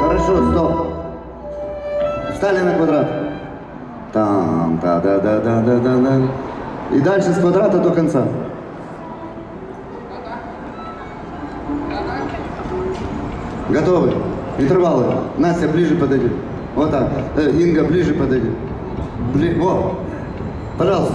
Хорошо, стоп. Встали на квадрат. Там, да, да, да, да, да, да, да. И дальше с квадрата до конца. Готовы? Интервалы. Настя, ближе подойди. Вот так. Э, Инга, ближе подойди. Бли... Во. Пожалуйста.